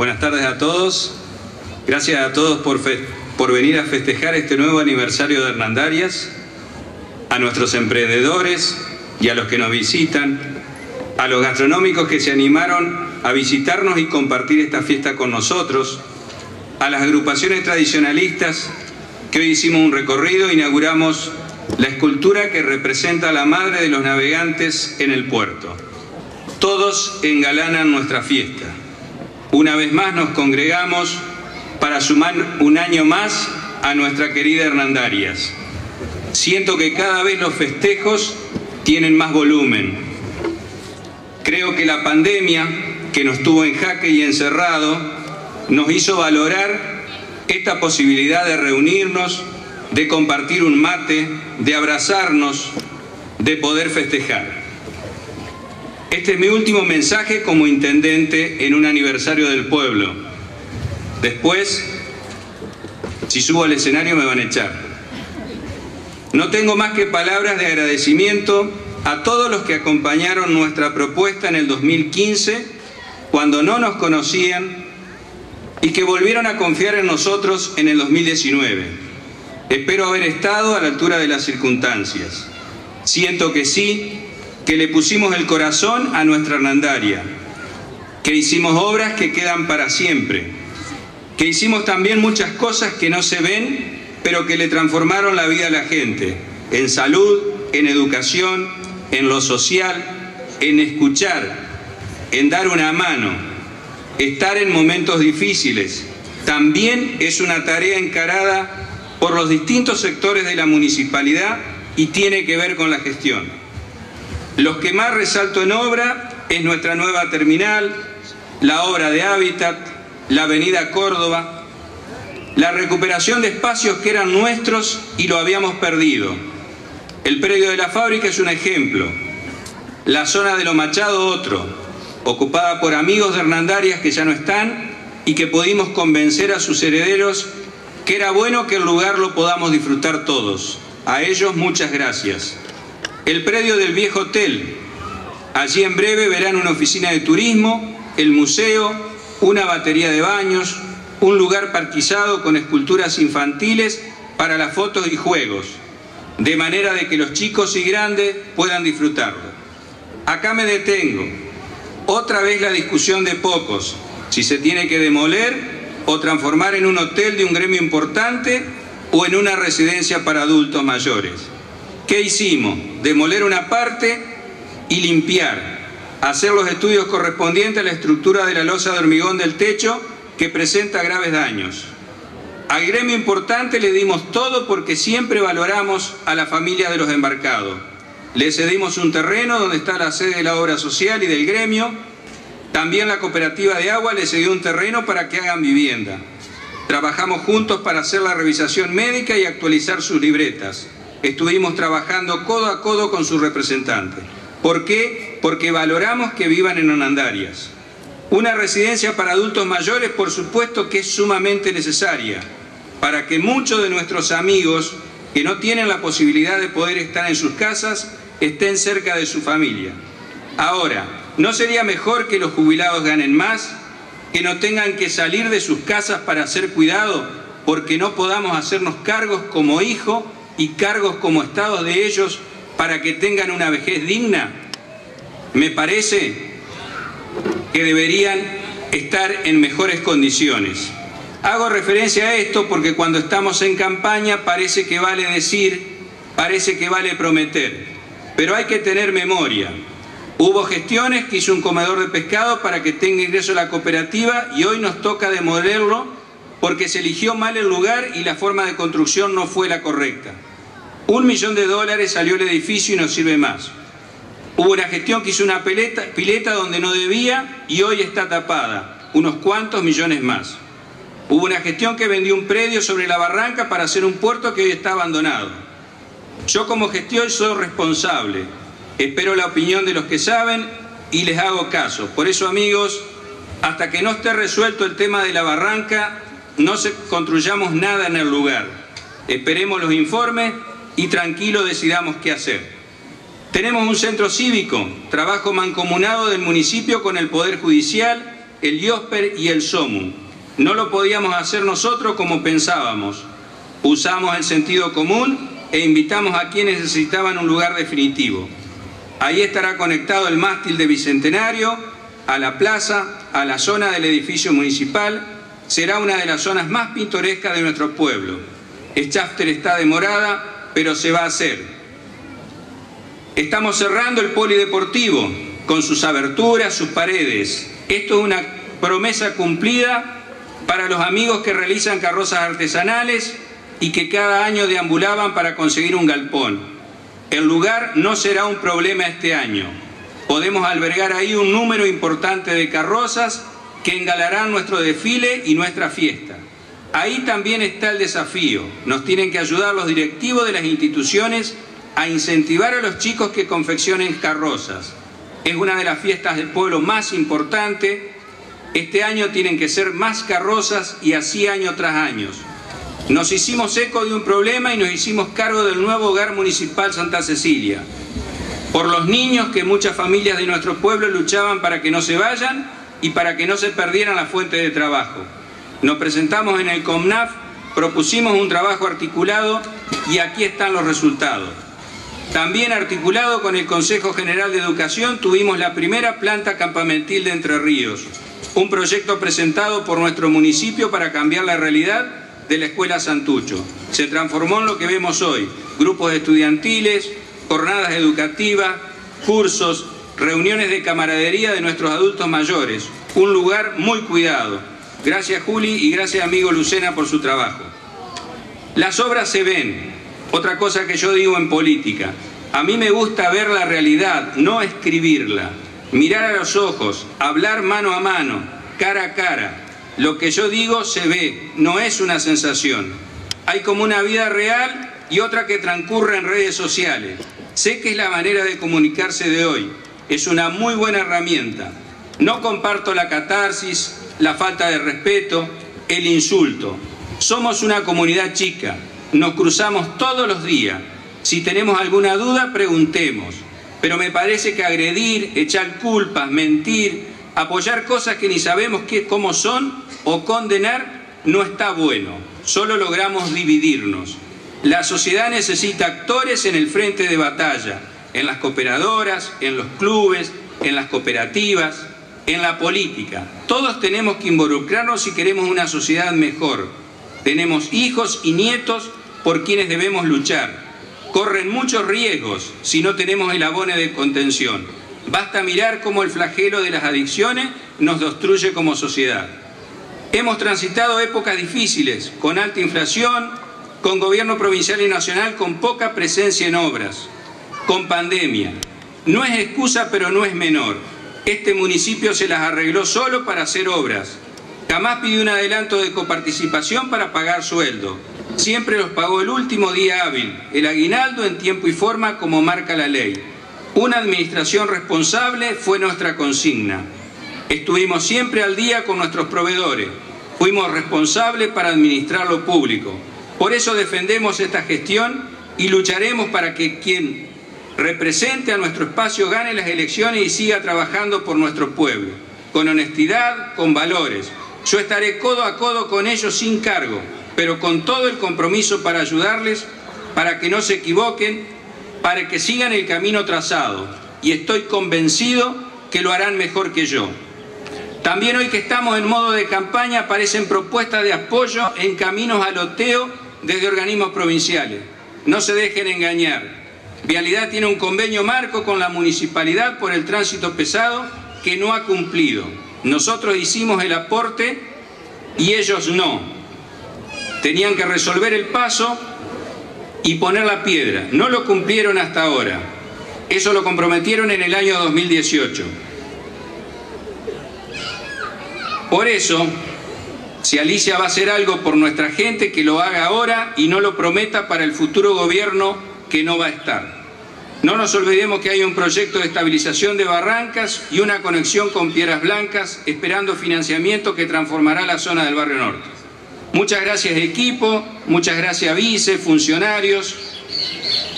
buenas tardes a todos. Gracias a todos por, por venir a festejar este nuevo aniversario de Hernandarias, a nuestros emprendedores y a los que nos visitan, a los gastronómicos que se animaron a visitarnos y compartir esta fiesta con nosotros, a las agrupaciones tradicionalistas que hoy hicimos un recorrido e inauguramos la escultura que representa a la madre de los navegantes en el puerto. Todos engalanan nuestra fiesta. Una vez más nos congregamos para sumar un año más a nuestra querida Hernandarias. Siento que cada vez los festejos tienen más volumen. Creo que la pandemia, que nos tuvo en jaque y encerrado, nos hizo valorar esta posibilidad de reunirnos, de compartir un mate, de abrazarnos, de poder festejar. Este es mi último mensaje como intendente en un aniversario del pueblo. Después, si subo al escenario me van a echar. No tengo más que palabras de agradecimiento a todos los que acompañaron nuestra propuesta en el 2015, cuando no nos conocían, y que volvieron a confiar en nosotros en el 2019. Espero haber estado a la altura de las circunstancias. Siento que sí, que le pusimos el corazón a nuestra Hernandaria, que hicimos obras que quedan para siempre, que hicimos también muchas cosas que no se ven, pero que le transformaron la vida a la gente, en salud, en educación, en lo social, en escuchar, en dar una mano, estar en momentos difíciles. También es una tarea encarada por los distintos sectores de la municipalidad y tiene que ver con la gestión. Los que más resalto en obra es nuestra nueva terminal, la obra de Hábitat, la avenida Córdoba, la recuperación de espacios que eran nuestros y lo habíamos perdido. El predio de la fábrica es un ejemplo, la zona de Lo Machado otro, ocupada por amigos de Hernandarias que ya no están y que pudimos convencer a sus herederos que era bueno que el lugar lo podamos disfrutar todos. A ellos muchas gracias el predio del viejo hotel. Allí en breve verán una oficina de turismo, el museo, una batería de baños, un lugar parquizado con esculturas infantiles para las fotos y juegos, de manera de que los chicos y grandes puedan disfrutarlo. Acá me detengo. Otra vez la discusión de pocos, si se tiene que demoler o transformar en un hotel de un gremio importante o en una residencia para adultos mayores. ¿Qué hicimos? Demoler una parte y limpiar. Hacer los estudios correspondientes a la estructura de la losa de hormigón del techo que presenta graves daños. Al gremio importante le dimos todo porque siempre valoramos a la familia de los embarcados. Le cedimos un terreno donde está la sede de la obra social y del gremio. También la cooperativa de agua le cedió un terreno para que hagan vivienda. Trabajamos juntos para hacer la revisación médica y actualizar sus libretas estuvimos trabajando codo a codo con su representante. ¿Por qué? Porque valoramos que vivan en Onandarias. Una residencia para adultos mayores, por supuesto que es sumamente necesaria, para que muchos de nuestros amigos que no tienen la posibilidad de poder estar en sus casas estén cerca de su familia. Ahora, ¿no sería mejor que los jubilados ganen más? ¿Que no tengan que salir de sus casas para ser cuidado porque no podamos hacernos cargos como hijo y cargos como Estado de ellos para que tengan una vejez digna, me parece que deberían estar en mejores condiciones. Hago referencia a esto porque cuando estamos en campaña parece que vale decir, parece que vale prometer, pero hay que tener memoria. Hubo gestiones que hizo un comedor de pescado para que tenga ingreso la cooperativa y hoy nos toca demolerlo porque se eligió mal el lugar y la forma de construcción no fue la correcta. Un millón de dólares salió el edificio y no sirve más. Hubo una gestión que hizo una pileta donde no debía y hoy está tapada, unos cuantos millones más. Hubo una gestión que vendió un predio sobre la barranca para hacer un puerto que hoy está abandonado. Yo como gestión soy responsable, espero la opinión de los que saben y les hago caso. Por eso amigos, hasta que no esté resuelto el tema de la barranca, no construyamos nada en el lugar. Esperemos los informes y tranquilo decidamos qué hacer. Tenemos un centro cívico, trabajo mancomunado del municipio con el Poder Judicial el IOSPER y el SOMU. No lo podíamos hacer nosotros como pensábamos. Usamos el sentido común e invitamos a quienes necesitaban un lugar definitivo. Ahí estará conectado el mástil de Bicentenario, a la plaza, a la zona del edificio municipal. Será una de las zonas más pintorescas de nuestro pueblo. El chafter está demorada, pero se va a hacer. Estamos cerrando el polideportivo con sus aberturas, sus paredes. Esto es una promesa cumplida para los amigos que realizan carrozas artesanales y que cada año deambulaban para conseguir un galpón. El lugar no será un problema este año. Podemos albergar ahí un número importante de carrozas que engalarán nuestro desfile y nuestra fiesta. Ahí también está el desafío. Nos tienen que ayudar los directivos de las instituciones a incentivar a los chicos que confeccionen carrozas. Es una de las fiestas del pueblo más importante. Este año tienen que ser más carrozas y así año tras año. Nos hicimos eco de un problema y nos hicimos cargo del nuevo hogar municipal Santa Cecilia. Por los niños que muchas familias de nuestro pueblo luchaban para que no se vayan y para que no se perdieran la fuente de trabajo. Nos presentamos en el COMNAF, propusimos un trabajo articulado y aquí están los resultados. También articulado con el Consejo General de Educación tuvimos la primera planta campamentil de Entre Ríos, un proyecto presentado por nuestro municipio para cambiar la realidad de la Escuela Santucho. Se transformó en lo que vemos hoy, grupos estudiantiles, jornadas educativas, cursos, reuniones de camaradería de nuestros adultos mayores. Un lugar muy cuidado. Gracias Juli y gracias amigo Lucena por su trabajo. Las obras se ven. Otra cosa que yo digo en política. A mí me gusta ver la realidad, no escribirla. Mirar a los ojos, hablar mano a mano, cara a cara, lo que yo digo se ve, no es una sensación. Hay como una vida real y otra que transcurre en redes sociales. Sé que es la manera de comunicarse de hoy. Es una muy buena herramienta. No comparto la catarsis, la falta de respeto, el insulto. Somos una comunidad chica. Nos cruzamos todos los días. Si tenemos alguna duda, preguntemos. Pero me parece que agredir, echar culpas, mentir, apoyar cosas que ni sabemos qué, cómo son o condenar no está bueno, solo logramos dividirnos. La sociedad necesita actores en el frente de batalla, en las cooperadoras, en los clubes, en las cooperativas, en la política. Todos tenemos que involucrarnos si queremos una sociedad mejor. Tenemos hijos y nietos por quienes debemos luchar. Corren muchos riesgos si no tenemos el abono de contención. Basta mirar cómo el flagelo de las adicciones nos destruye como sociedad. Hemos transitado épocas difíciles, con alta inflación, con gobierno provincial y nacional con poca presencia en obras, con pandemia. No es excusa, pero no es menor. Este municipio se las arregló solo para hacer obras. Jamás pidió un adelanto de coparticipación para pagar sueldo. Siempre los pagó el último día hábil, el aguinaldo en tiempo y forma como marca la ley. Una administración responsable fue nuestra consigna. Estuvimos siempre al día con nuestros proveedores. Fuimos responsables para administrar lo público. Por eso defendemos esta gestión y lucharemos para que quien represente a nuestro espacio gane las elecciones y siga trabajando por nuestro pueblo, con honestidad, con valores. Yo estaré codo a codo con ellos sin cargo, pero con todo el compromiso para ayudarles, para que no se equivoquen, para que sigan el camino trazado. Y estoy convencido que lo harán mejor que yo. También hoy que estamos en modo de campaña aparecen propuestas de apoyo en caminos al loteo desde organismos provinciales. No se dejen engañar. Vialidad tiene un convenio marco con la municipalidad por el tránsito pesado que no ha cumplido. Nosotros hicimos el aporte y ellos no. Tenían que resolver el paso y poner la piedra. No lo cumplieron hasta ahora. Eso lo comprometieron en el año 2018. Por eso, si Alicia va a hacer algo por nuestra gente, que lo haga ahora y no lo prometa para el futuro gobierno que no va a estar. No nos olvidemos que hay un proyecto de estabilización de barrancas y una conexión con Piedras Blancas, esperando financiamiento que transformará la zona del barrio norte. Muchas gracias equipo, muchas gracias vice, funcionarios.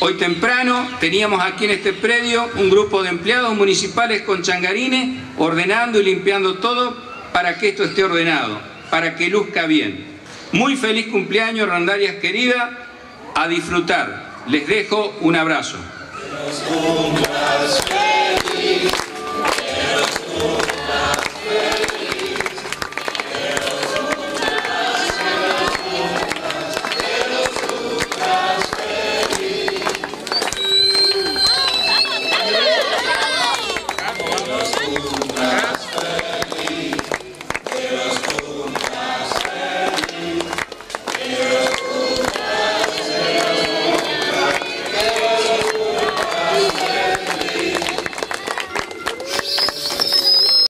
Hoy temprano teníamos aquí en este predio un grupo de empleados municipales con changarines ordenando y limpiando todo para que esto esté ordenado, para que luzca bien. Muy feliz cumpleaños, Rondarias querida, a disfrutar. Les dejo un abrazo.